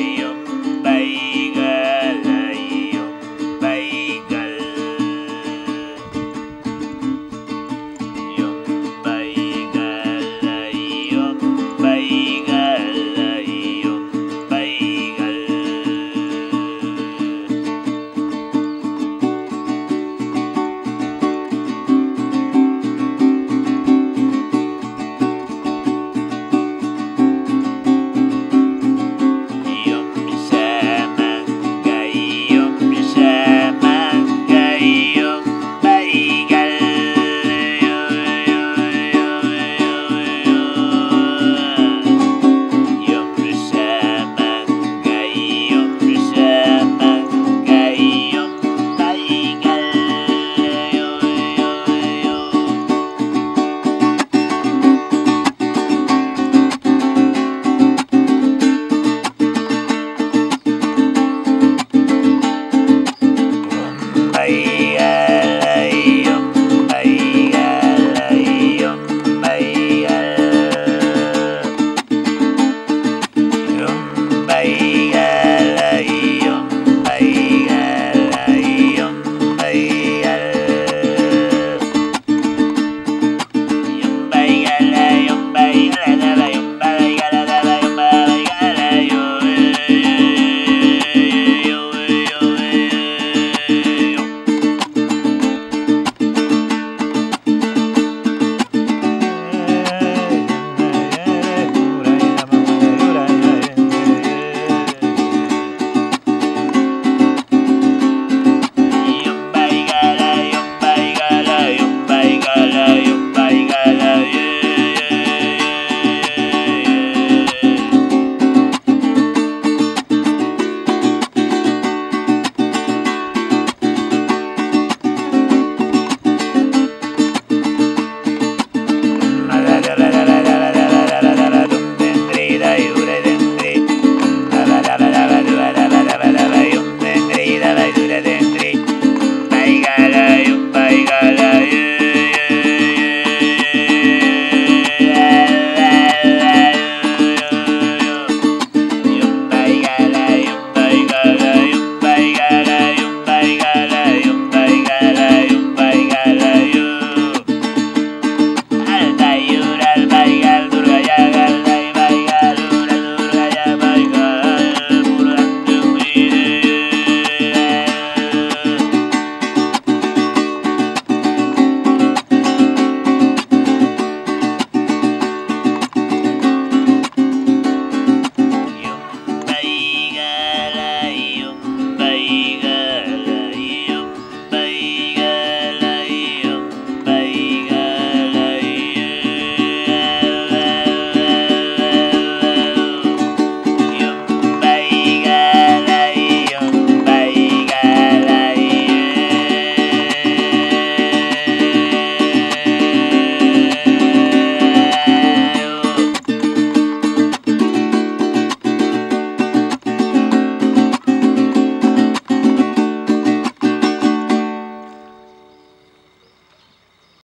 way